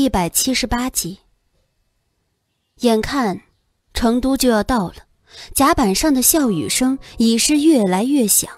一百七十八集。眼看成都就要到了，甲板上的笑语声已是越来越响。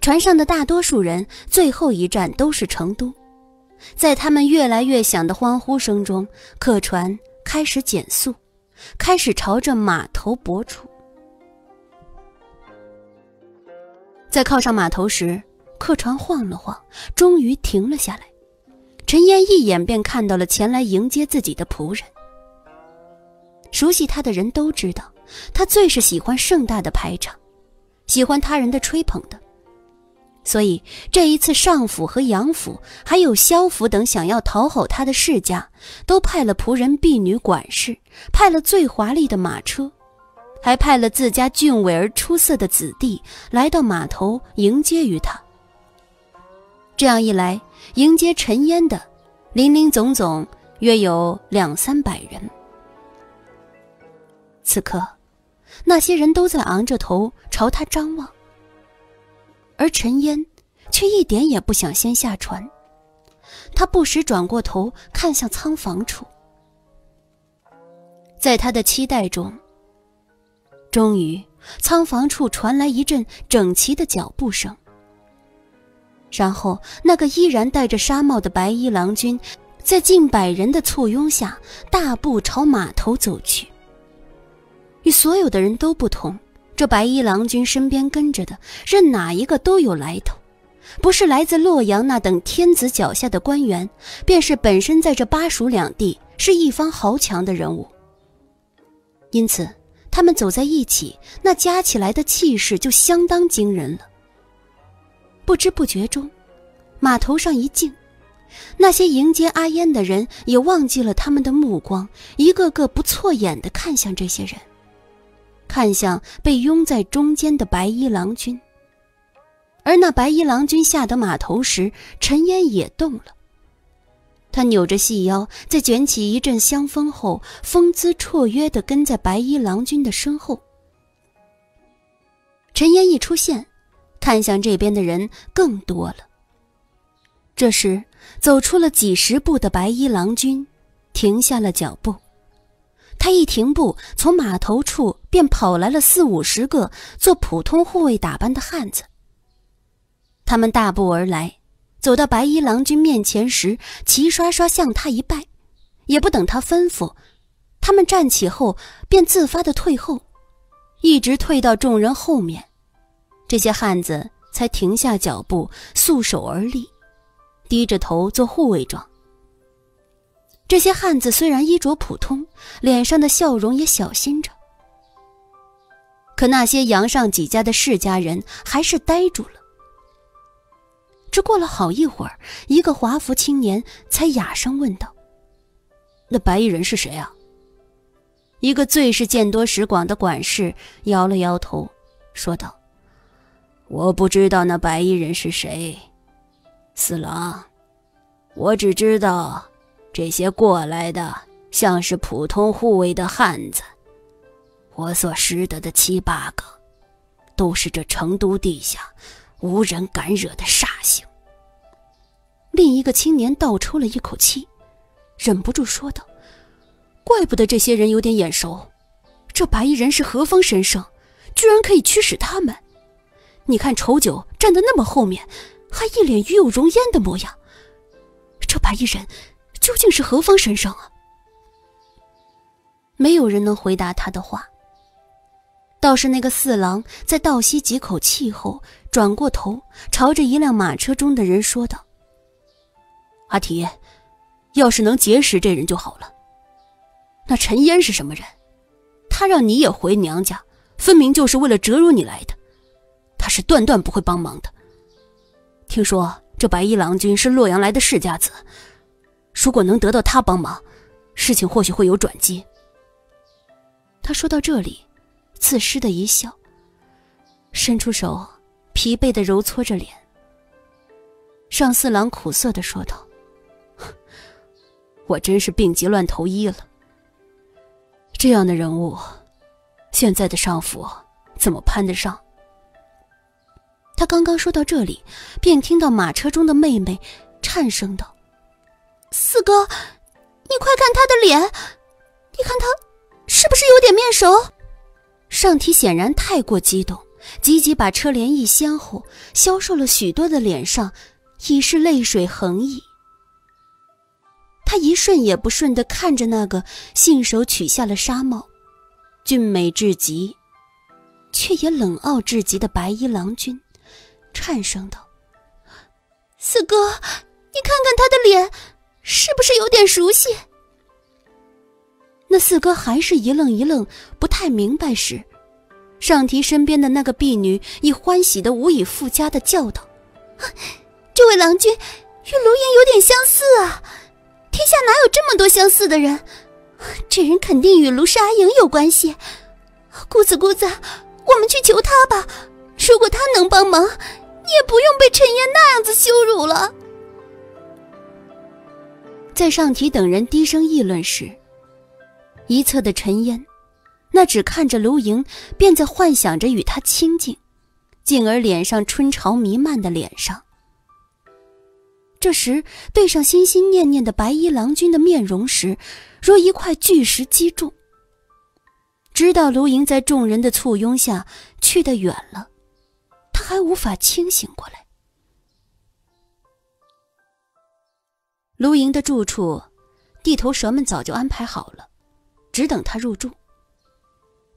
船上的大多数人最后一站都是成都，在他们越来越响的欢呼声中，客船开始减速，开始朝着码头泊出。在靠上码头时，客船晃了晃，终于停了下来。陈烟一眼便看到了前来迎接自己的仆人。熟悉他的人都知道，他最是喜欢盛大的排场，喜欢他人的吹捧的。所以这一次，上府和杨府还有萧府等想要讨好他的世家，都派了仆人、婢女、管事，派了最华丽的马车，还派了自家俊伟而出色的子弟来到码头迎接于他。这样一来。迎接陈烟的，林林总总约有两三百人。此刻，那些人都在昂着头朝他张望，而陈烟却一点也不想先下船。他不时转过头看向仓房处，在他的期待中，终于，仓房处传来一阵整齐的脚步声。然后，那个依然戴着纱帽的白衣郎君，在近百人的簇拥下，大步朝码头走去。与所有的人都不同，这白衣郎君身边跟着的，任哪一个都有来头，不是来自洛阳那等天子脚下的官员，便是本身在这巴蜀两地是一方豪强的人物。因此，他们走在一起，那加起来的气势就相当惊人了。不知不觉中，码头上一静，那些迎接阿烟的人也忘记了他们的目光，一个个不错眼的看向这些人，看向被拥在中间的白衣郎君。而那白衣郎君下得码头时，陈烟也动了。他扭着细腰，在卷起一阵香风后，风姿绰约的跟在白衣郎君的身后。陈烟一出现。看向这边的人更多了。这时，走出了几十步的白衣郎君，停下了脚步。他一停步，从码头处便跑来了四五十个做普通护卫打扮的汉子。他们大步而来，走到白衣郎君面前时，齐刷刷向他一拜，也不等他吩咐，他们站起后便自发的退后，一直退到众人后面。这些汉子才停下脚步，素手而立，低着头做护卫状。这些汉子虽然衣着普通，脸上的笑容也小心着，可那些杨上几家的世家人还是呆住了。只过了好一会儿，一个华服青年才哑声问道：“那白衣人是谁啊？”一个最是见多识广的管事摇了摇头，说道。我不知道那白衣人是谁，四郎，我只知道这些过来的像是普通护卫的汉子。我所识得的七八个，都是这成都地下无人敢惹的煞星。另一个青年倒抽了一口气，忍不住说道：“怪不得这些人有点眼熟，这白衣人是何方神圣，居然可以驱使他们。”你看，丑九站得那么后面，还一脸与有容焉的模样。这白衣人究竟是何方神圣啊？没有人能回答他的话。倒是那个四郎在倒吸几口气后，转过头，朝着一辆马车中的人说道：“阿提，要是能结识这人就好了。那陈烟是什么人？他让你也回娘家，分明就是为了折辱你来的。”他是断断不会帮忙的。听说这白衣郎君是洛阳来的世家子，如果能得到他帮忙，事情或许会有转机。他说到这里，自失的一笑，伸出手，疲惫的揉搓着脸。上四郎苦涩的说道：“ 我真是病急乱投医了。这样的人物，现在的上府怎么攀得上？”他刚刚说到这里，便听到马车中的妹妹颤声道：“四哥，你快看他的脸，你看他是不是有点面熟？上提显然太过激动，急急把车帘一掀后，消瘦了许多的脸上已是泪水横溢。他一瞬也不瞬地看着那个信手取下了纱帽、俊美至极，却也冷傲至极的白衣郎君，颤声道：“四哥，你看看他的脸，是不是有点熟悉？”那四哥还是一愣一愣，不太明白时，上提身边的那个婢女已欢喜的无以复加的叫道：“这位郎君与卢言有点相似啊！天下哪有这么多相似的人？这人肯定与卢氏阿莹有关系。姑子姑子，我们去求他吧。如果他能帮忙，也不用被陈烟那样子羞辱了。”在上提等人低声议论时。一侧的陈烟，那只看着卢莹，便在幻想着与他亲近，进而脸上春潮弥漫的脸上。这时对上心心念念的白衣郎君的面容时，若一块巨石击中。直到卢莹在众人的簇拥下去得远了，还无法清醒过来。卢莹的住处，地头蛇们早就安排好了。只等他入住。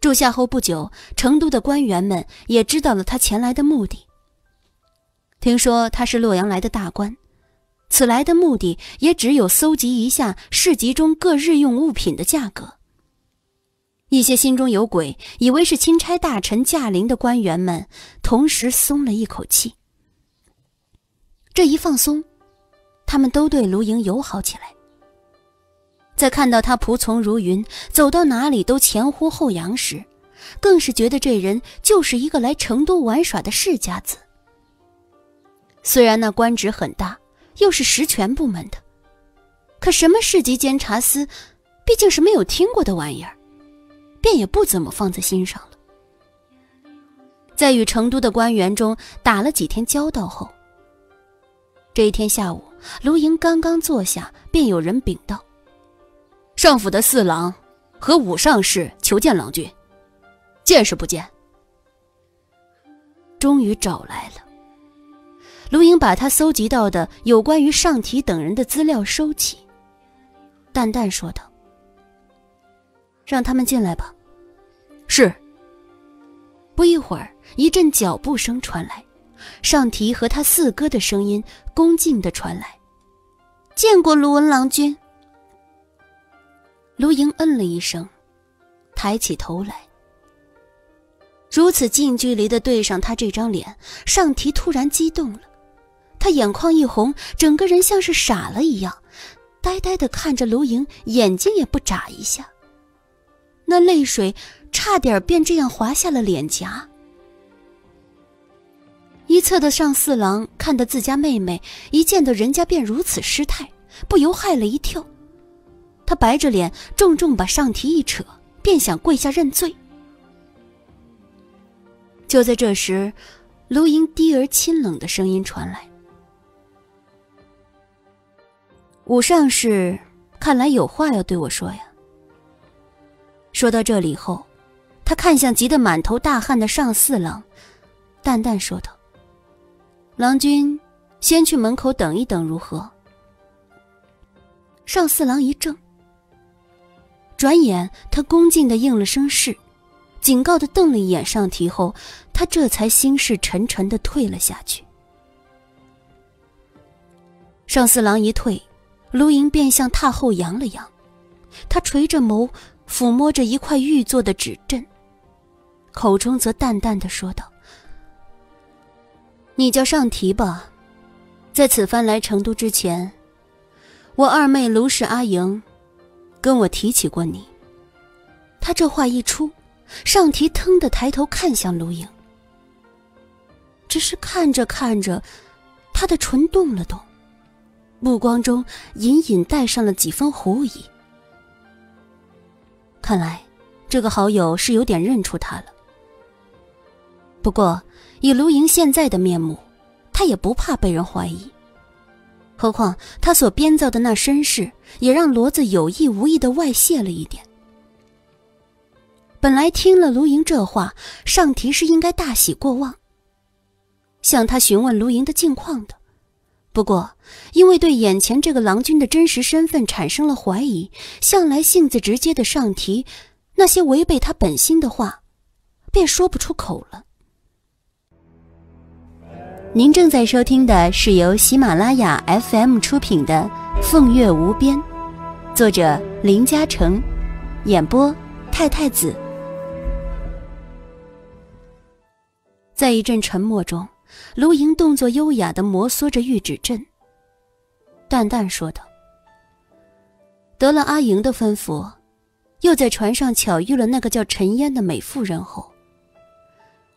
住下后不久，成都的官员们也知道了他前来的目的。听说他是洛阳来的大官，此来的目的也只有搜集一下市集中各日用物品的价格。一些心中有鬼，以为是钦差大臣驾临的官员们，同时松了一口气。这一放松，他们都对卢莹友好起来。在看到他仆从如云，走到哪里都前呼后扬时，更是觉得这人就是一个来成都玩耍的世家子。虽然那官职很大，又是实权部门的，可什么市级监察司，毕竟是没有听过的玩意儿，便也不怎么放在心上了。在与成都的官员中打了几天交道后，这一天下午，卢莹刚刚坐下，便有人禀道。上府的四郎和五上士求见郎君，见是不见？终于找来了。卢莹把他搜集到的有关于上提等人的资料收起，淡淡说道：“让他们进来吧。”是。不一会儿，一阵脚步声传来，上提和他四哥的声音恭敬的传来：“见过卢文郎君。”卢莹嗯了一声，抬起头来。如此近距离的对上他这张脸，上提突然激动了，他眼眶一红，整个人像是傻了一样，呆呆的看着卢莹，眼睛也不眨一下。那泪水差点便这样滑下了脸颊。一侧的上四郎看得自家妹妹一见到人家便如此失态，不由害了一跳。他白着脸，重重把上提一扯，便想跪下认罪。就在这时，卢莹低而清冷的声音传来：“武上士，看来有话要对我说呀。”说到这里后，他看向急得满头大汗的上四郎，淡淡说道：“郎君，先去门口等一等，如何？”上四郎一怔。转眼，他恭敬的应了声“是”，警告的瞪了一眼上提后，他这才心事沉沉的退了下去。上四郎一退，卢莹便向榻后扬了扬，他垂着眸，抚摸着一块玉做的指阵，口中则淡淡的说道：“你叫上提吧，在此番来成都之前，我二妹卢氏阿莹。”跟我提起过你。他这话一出，上提腾的抬头看向卢莹，只是看着看着，他的唇动了动，目光中隐隐带上了几分狐疑。看来这个好友是有点认出他了。不过以卢莹现在的面目，他也不怕被人怀疑。何况他所编造的那身世，也让骡子有意无意的外泄了一点。本来听了卢莹这话，上提是应该大喜过望，向他询问卢莹的近况的。不过，因为对眼前这个郎君的真实身份产生了怀疑，向来性子直接的上提，那些违背他本心的话，便说不出口了。您正在收听的是由喜马拉雅 FM 出品的《凤月无边》，作者林嘉诚，演播太太子。在一阵沉默中，卢莹动作优雅的摩挲着玉指阵，淡淡说道：“得了阿莹的吩咐，又在船上巧遇了那个叫陈烟的美妇人后，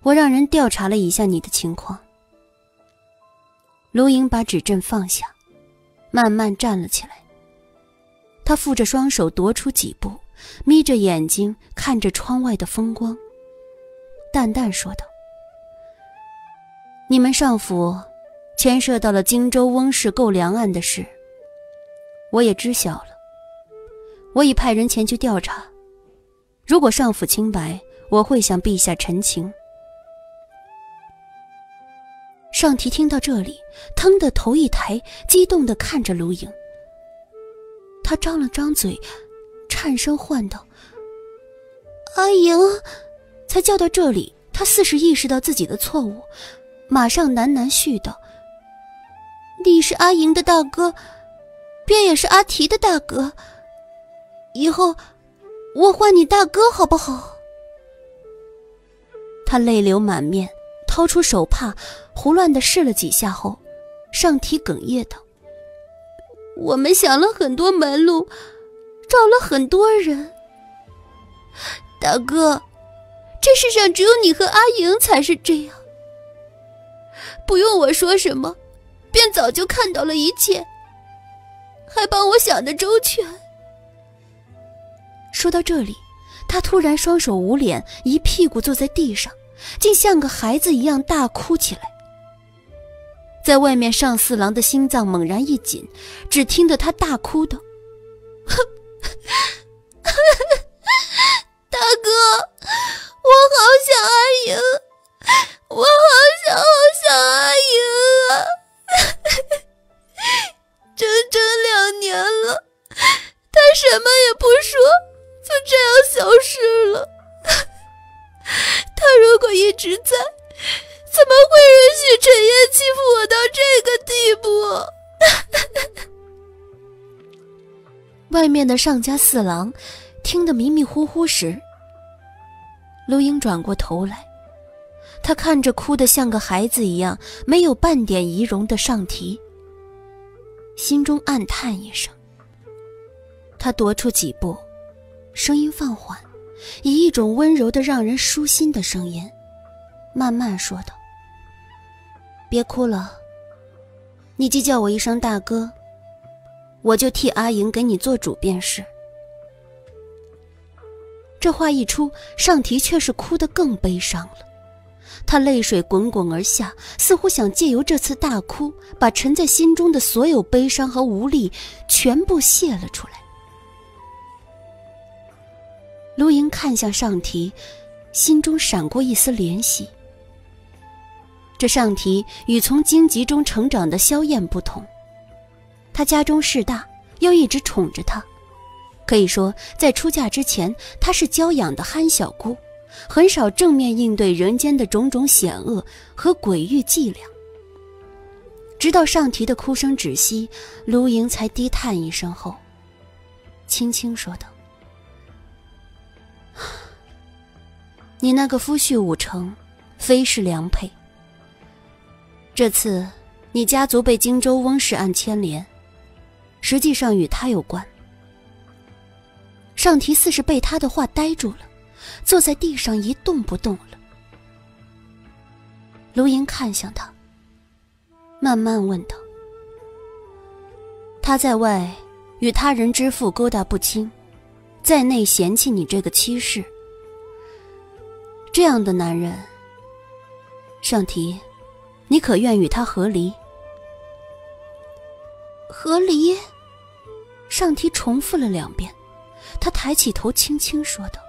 我让人调查了一下你的情况。”卢莹把指阵放下，慢慢站了起来。她负着双手踱出几步，眯着眼睛看着窗外的风光，淡淡说道：“你们上府牵涉到了荆州翁氏购粮案的事，我也知晓了。我已派人前去调查，如果上府清白，我会向陛下陈情。”上提听到这里，腾的头一抬，激动的看着卢影。他张了张嘴，颤声唤道：“阿莹！”才叫到这里，他似是意识到自己的错误，马上喃喃絮道：“你是阿莹的大哥，便也是阿提的大哥。以后，我唤你大哥好不好？”他泪流满面。掏出手帕，胡乱的试了几下后，上体哽咽道：“我们想了很多门路，找了很多人。大哥，这世上只有你和阿莹才是这样。不用我说什么，便早就看到了一切，还帮我想的周全。”说到这里，他突然双手捂脸，一屁股坐在地上。竟像个孩子一样大哭起来。在外面，上四郎的心脏猛然一紧，只听得他大哭道：“大哥，我好想阿莹，我好想好想阿莹啊！整整两年了，他什么也不说，就这样消失了。”他如果一直在，怎么会允许陈燕欺负我到这个地步？外面的上家四郎听得迷迷糊糊时，陆英转过头来，他看着哭得像个孩子一样、没有半点仪容的上提，心中暗叹一声。他踱出几步，声音放缓。以一种温柔的、让人舒心的声音，慢慢说道：“别哭了，你既叫我一声大哥，我就替阿莹给你做主便是。”这话一出，上提却是哭得更悲伤了，他泪水滚滚而下，似乎想借由这次大哭，把沉在心中的所有悲伤和无力全部泄了出来。卢莹看向上提，心中闪过一丝怜惜。这上提与从荆棘中成长的萧燕不同，他家中势大，又一直宠着她。可以说，在出嫁之前，她是娇养的憨小姑，很少正面应对人间的种种险恶和鬼域伎俩。直到上提的哭声止息，卢莹才低叹一声后，轻轻说道。你那个夫婿武成，非是良配。这次你家族被荆州翁氏案牵连，实际上与他有关。上提似是被他的话呆住了，坐在地上一动不动了。卢莹看向他，慢慢问道：“他在外与他人之妇勾搭不清，在内嫌弃你这个妻室。”这样的男人，上提，你可愿与他和离？和离。上提重复了两遍，他抬起头，轻轻说道：“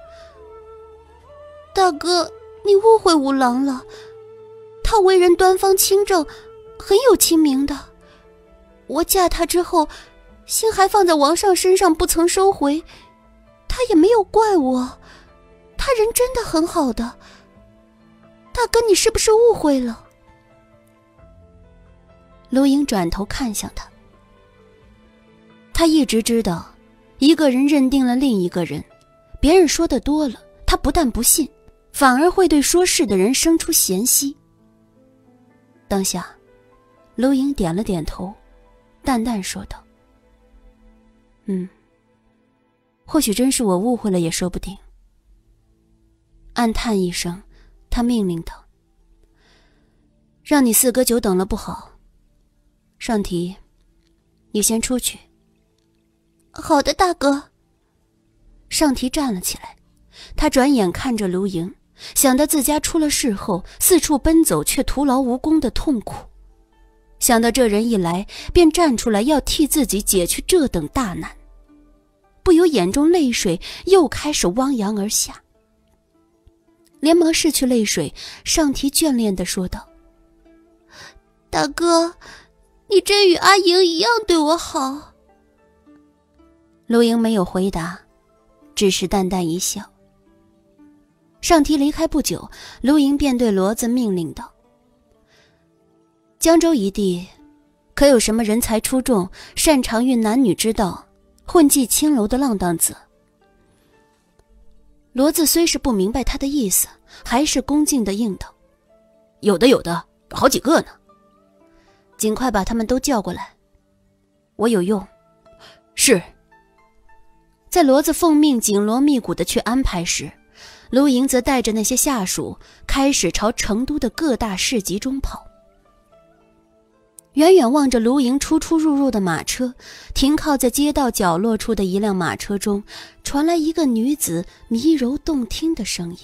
大哥，你误会五郎了。他为人端方清正，很有清明的。我嫁他之后，心还放在王上身上，不曾收回。他也没有怪我，他人真的很好的。大哥，你是不是误会了？”卢莹转头看向他。他一直知道，一个人认定了另一个人，别人说的多了，他不但不信，反而会对说是的人生出嫌隙。当下，卢莹点了点头，淡淡说道：“嗯，或许真是我误会了，也说不定。”暗叹一声，他命令道：“让你四哥久等了不好，上提，你先出去。”好的，大哥。上提站了起来，他转眼看着卢莹，想到自家出了事后四处奔走却徒劳无功的痛苦，想到这人一来便站出来要替自己解去这等大难，不由眼中泪水又开始汪洋而下。连忙拭去泪水，上提眷恋的说道：“大哥，你真与阿莹一样对我好。”陆莹没有回答，只是淡淡一笑。上提离开不久，陆莹便对骡子命令道：“江州一地，可有什么人才出众、擅长运男女之道、混迹青楼的浪荡子？”骡子虽是不明白他的意思，还是恭敬的应道：“有的，有的，好几个呢。尽快把他们都叫过来，我有用。”是。在骡子奉命紧锣密鼓的去安排时，卢莹则带着那些下属开始朝成都的各大市集中跑。远远望着卢莹出出入入的马车，停靠在街道角落处的一辆马车中，传来一个女子迷柔动听的声音：“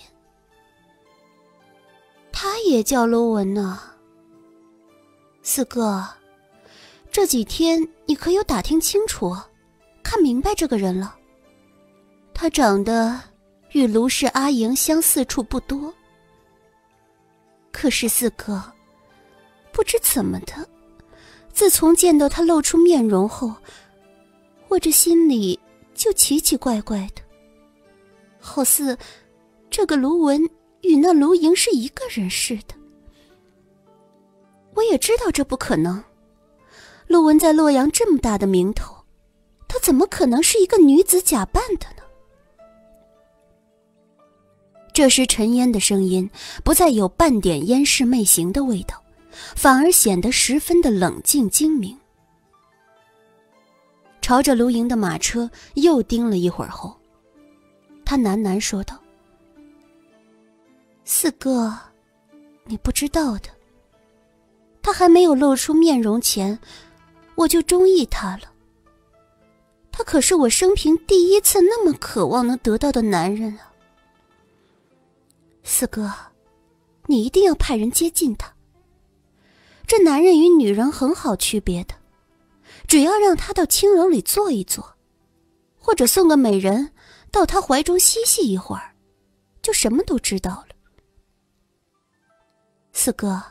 她也叫卢文呢。四哥，这几天你可有打听清楚，看明白这个人了？”他长得与卢氏阿莹相似处不多，可是四哥，不知怎么的，自从见到他露出面容后，我这心里就奇奇怪怪的，好似这个卢文与那卢莹是一个人似的。我也知道这不可能，卢文在洛阳这么大的名头，他怎么可能是一个女子假扮的呢？这时，陈烟的声音不再有半点烟视媚行的味道，反而显得十分的冷静精明。朝着卢莹的马车又盯了一会儿后，他喃喃说道：“四哥，你不知道的，他还没有露出面容前，我就中意他了。他可是我生平第一次那么渴望能得到的男人啊！”四哥，你一定要派人接近他。这男人与女人很好区别的，只要让他到青楼里坐一坐，或者送个美人到他怀中嬉戏一会儿，就什么都知道了。四哥，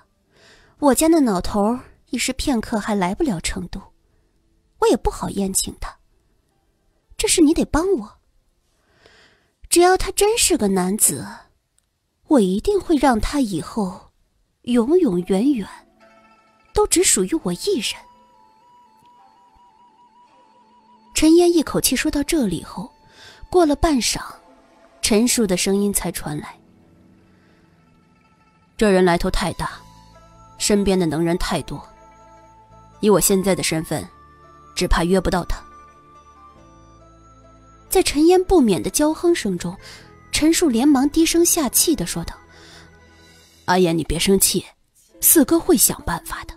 我家那老头一时片刻还来不了成都，我也不好宴请他。这事你得帮我。只要他真是个男子。我一定会让他以后永永远远都只属于我一人。陈烟一口气说到这里后，过了半晌，陈述的声音才传来：“这人来头太大，身边的能人太多，以我现在的身份，只怕约不到他。”在陈烟不免的娇哼声中。陈树连忙低声下气的说道：“阿言，你别生气，四哥会想办法的。”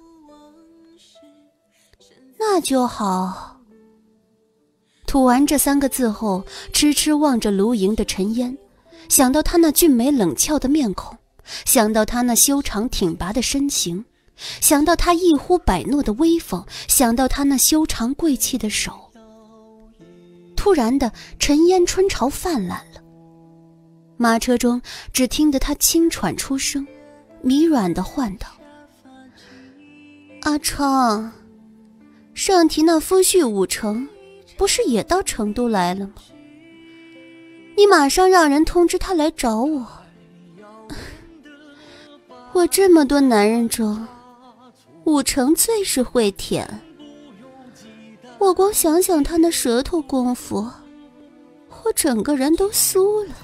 那就好。吐完这三个字后，痴痴望着卢莹的陈烟，想到她那俊美冷峭的面孔，想到她那修长挺拔的身形，想到他一呼百诺的威风，想到他那修长贵气的手，突然的陈烟春潮泛滥了。马车中只听得他轻喘出声，迷软的唤道：“阿昌，上提那夫婿武成，不是也到成都来了吗？你马上让人通知他来找我。我这么多男人中。”武成最是会舔，我光想想他那舌头功夫，我整个人都酥了。